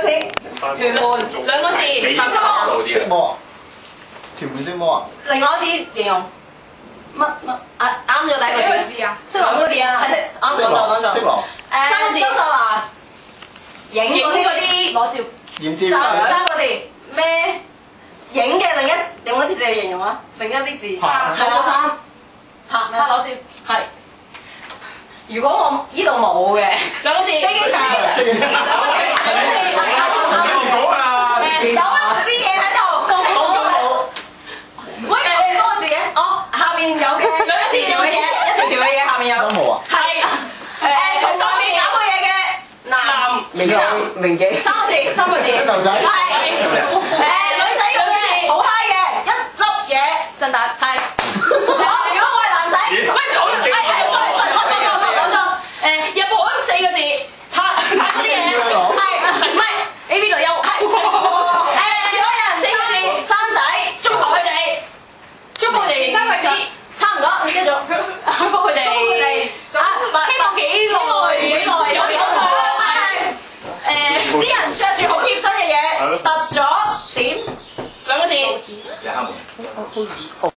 開始。屯門兩個字，色魔，屯門色魔啊！另外一啲形容乜乜啊啱咗第一個字，字啊？識兩個字啊？啱色講咗講咗。狼，色狼，誒三個字影影嗰啲嗰啲。攞照。影三照三個字。咩？影嘅另一用一啲字嚟形容啊，另一啲字。拍。攞個衫，拍咩？拍攞照，係。如果我呢度冇嘅，兩個字，飛機場 兩個字，兩個字，講啊！有一支嘢喺度，講講喂，誒多個字嘅，哦，下有嘅兩個字一條嘅嘢，一條條嘅嘢下面有，金毛啊！係誒從上面搞過嘢嘅男，男明記明記三個字，三個字，牛仔，係誒女仔咁嘅，好嗨嘅，一粒嘢。振達，係。如果我係男仔，喂講咗係係，sorry sorry，我講錯講錯，誒日本四個字，拍拍嗰啲嘢，係唔係？A V 女優，係誒，如果有人四個字生仔，祝福佢哋，祝福佢哋生日子，差唔多，繼續。祝福佢哋，佢哋啊，希望幾耐幾耐有幾耐誒啲人着住好貼身嘅嘢，突咗點？兩個字。你敲門。